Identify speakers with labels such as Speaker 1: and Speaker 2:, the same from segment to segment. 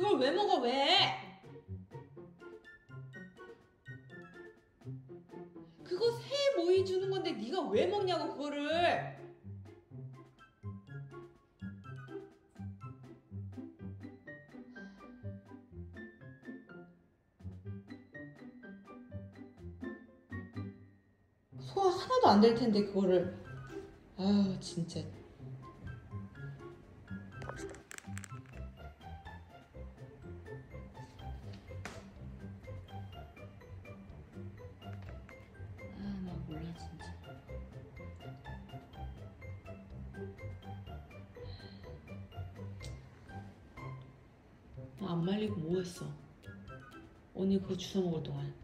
Speaker 1: 그걸 왜 먹어 왜? 그거 새 모이 주는 건데 네가 왜 먹냐고 그거를. 소화 하나도 안 될 텐데 그거를. 아유 진짜 안 말리고 뭐 했어? 언니 그거 주워 먹을 동안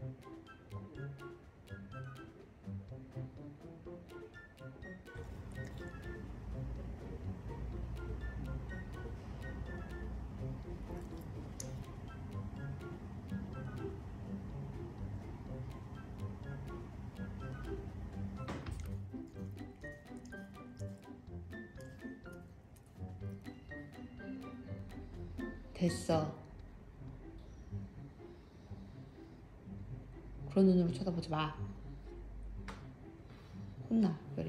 Speaker 1: 됐어. 그런 눈으로 쳐다보지 마. 혼나, 그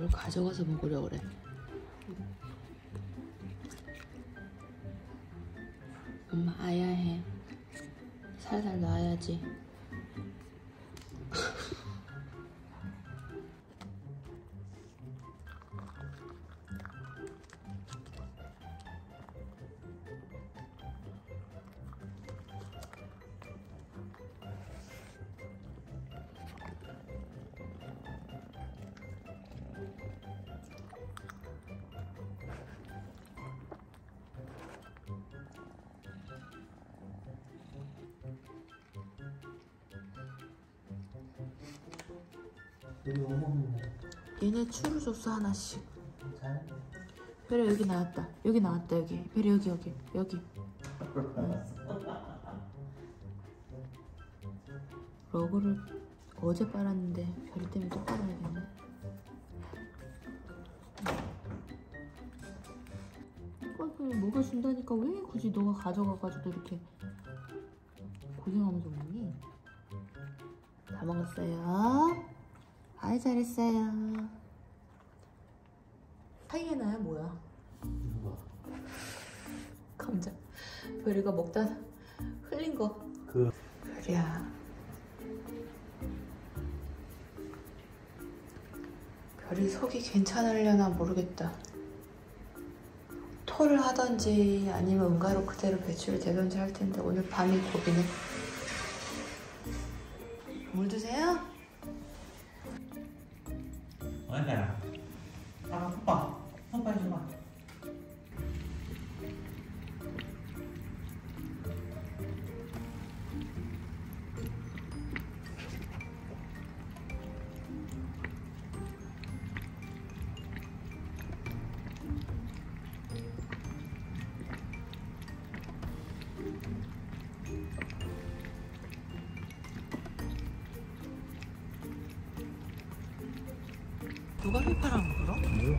Speaker 1: 뭘 가져가서 먹으려 그래. 엄마 아야 해. 살살 놔야지. 얘네 추루 소스 하나씩.
Speaker 2: 잘?
Speaker 1: 별이 여기 나왔다. 여기 나왔다 여기. 별이 여기 여기 여기. 러그를 어제 빨았는데 별이 때문에 또 빨아야겠네. 어, 그냥 먹여준다니까 왜 굳이 너가 가져가가지고 이렇게 고생하면서 먹니? 다 먹었어요. 아이 잘했어요. 하이에나야 뭐야?
Speaker 2: 이거
Speaker 1: 감자. 별이가 먹다 흘린 거.
Speaker 2: 그
Speaker 1: 별이야. 별이 속이 괜찮으려나 모르겠다. 토를 하던지 아니면 응가로 그대로 배출이 되던지 할 텐데 오늘 밤이 고비네. 물 드세요?
Speaker 2: 어
Speaker 1: 누가 휘파람 불어?
Speaker 2: 몰라.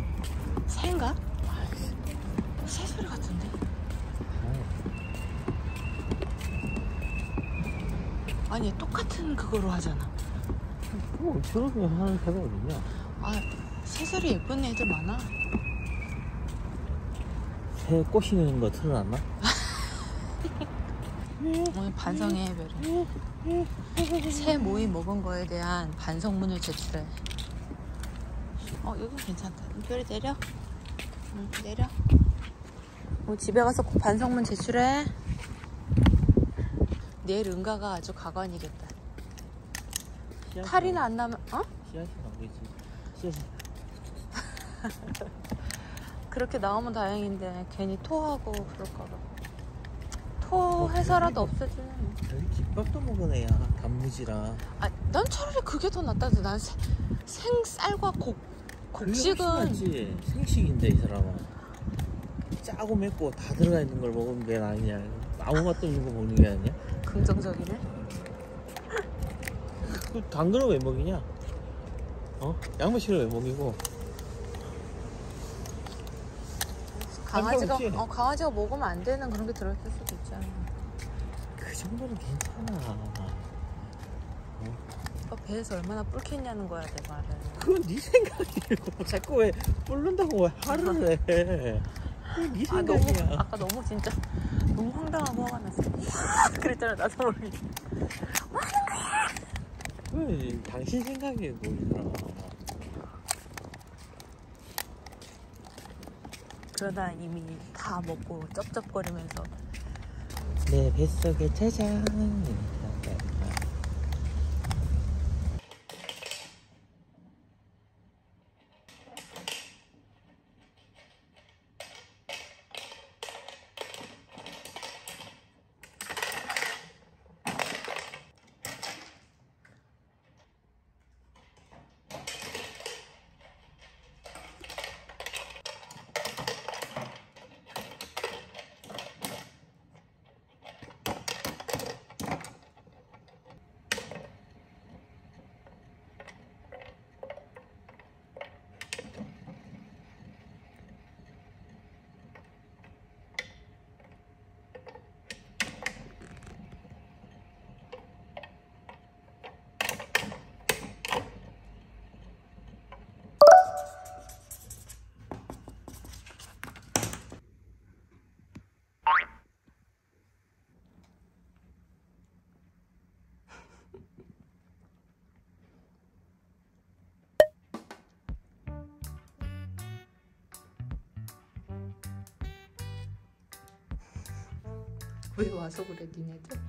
Speaker 1: 새인가? 새 소리 같은데? 아니 똑같은 그거로 하잖아.
Speaker 2: 뭐 저렇게 하는 새가 어딨냐?
Speaker 1: 아 새소리 예쁜 애들 많아.
Speaker 2: 새 꼬시는 거 틀어놨나?
Speaker 1: 오늘 반성해 별이. 새 모이 먹은 거에 대한 반성문을 제출해. 어 여기 괜찮다. 별이 내려. 응 내려. 어, 집에 가서 꼭 반성문 제출해. 내일 응가가 아주 가관이겠다. 탈이나 안 나면 어?
Speaker 2: 씨앗이 나오겠지. 씨앗이.
Speaker 1: 그렇게 나오면 다행인데 괜히 토하고 그럴까봐. 토해서라도 없애주면. 뭐.
Speaker 2: 여기 집밥도 먹은 애야. 단무지랑.
Speaker 1: 아, 난 차라리 그게 더 낫다. 난 생, 생쌀과 고, 곡식은
Speaker 3: 지 생식인데 이 사람은 짜고 맵고 다 들어가 있는 걸 먹으면 게 아니냐 아무 맛도 없는 거 먹는 게 아니야?
Speaker 1: 긍정적이네.
Speaker 3: 그 당근은 왜 먹이냐? 어? 양배추를 왜 먹이고?
Speaker 1: 강아지가? 어 강아지가 먹으면 안 되는 그런 게 들어있을 수도 있잖아.
Speaker 3: 그 정도는 괜찮아.
Speaker 1: 배에서 얼마나 뿔겠냐는 거야 내 말은.
Speaker 3: 그건 네 생각이고 자꾸 왜 뿔른다고 왜 화를 내? 그건 네
Speaker 1: 아 너무
Speaker 3: 생각이야.
Speaker 1: 아까 너무 진짜 너무 황당하고 화가 났어. 그랬잖아 나도 모르게.
Speaker 3: 그건 당신 생각이고 이 사람.
Speaker 1: 그러다 이미 다 먹고 쩝쩝거리면서
Speaker 3: 내 뱃속에 짜잔.
Speaker 1: 왜 와서 그래 니네들?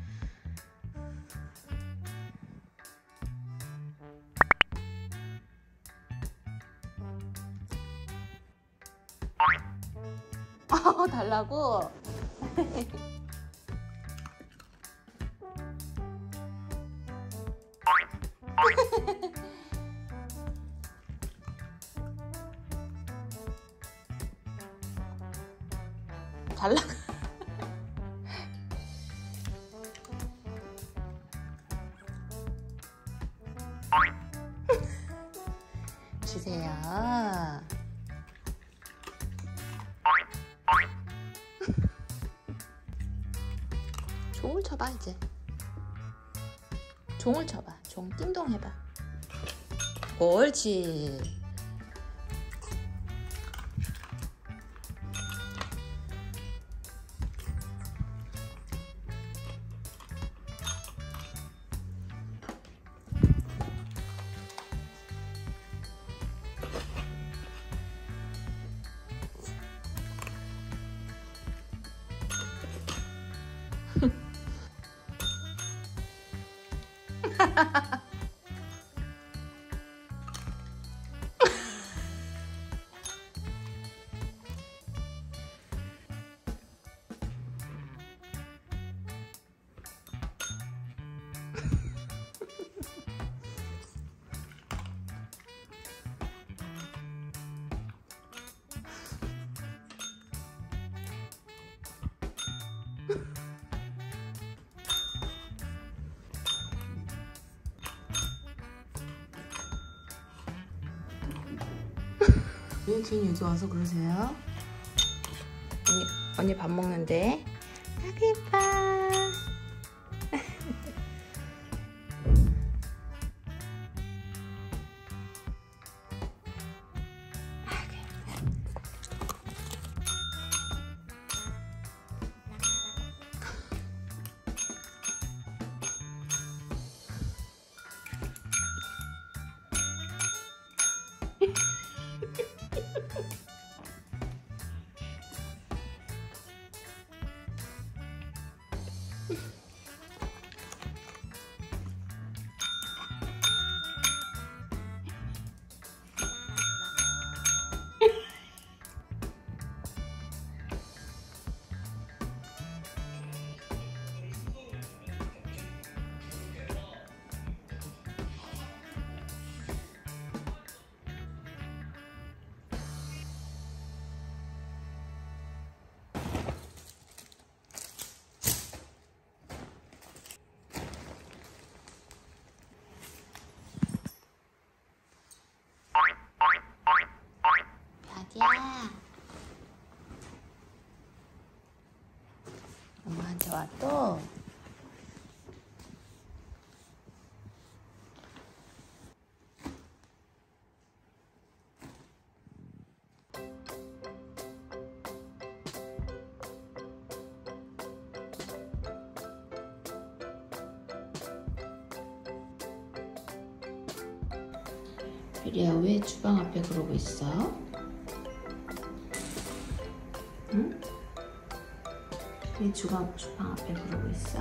Speaker 1: 아 달라고? 달라 주 종을 쳐봐 이제. 종을 쳐봐. 종 띵동 해봐. 옳지. Ha ha ha. 왜 괜히 여기 와서 그러세요? 언니, 언니 밥 먹는데. 아구 예 좋아 또. 별이야 왜 주방 앞에 그러고 있어? 왜 주방, 주방 앞에 그러고 있어?